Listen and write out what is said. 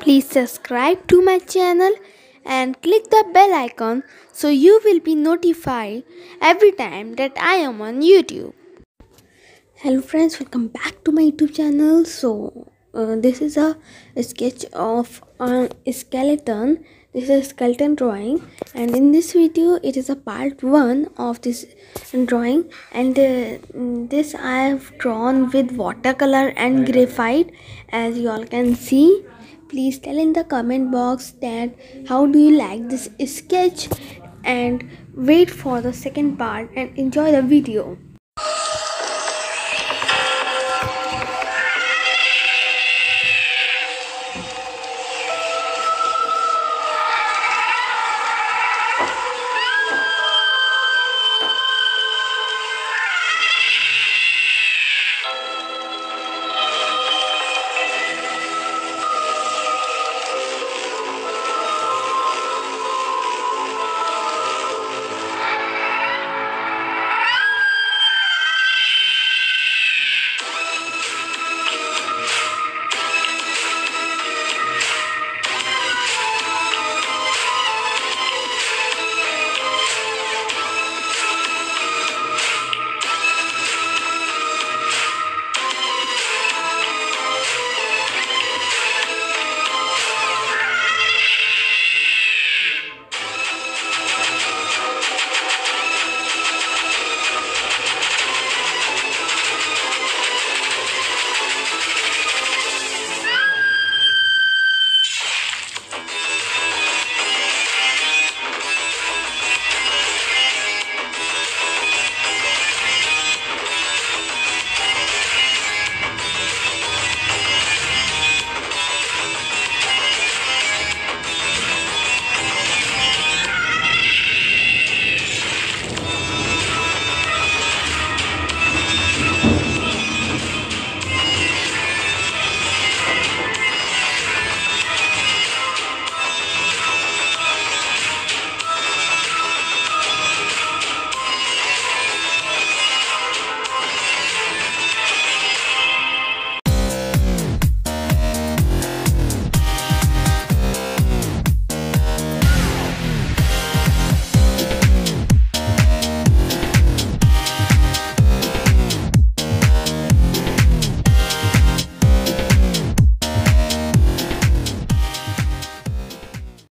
Please subscribe to my channel and click the bell icon so you will be notified every time that I am on YouTube. Hello friends, welcome back to my YouTube channel. So uh, this is a, a sketch of a skeleton. This is a skeleton drawing and in this video it is a part 1 of this drawing and uh, this I have drawn with watercolor and graphite as you all can see please tell in the comment box that how do you like this sketch and wait for the second part and enjoy the video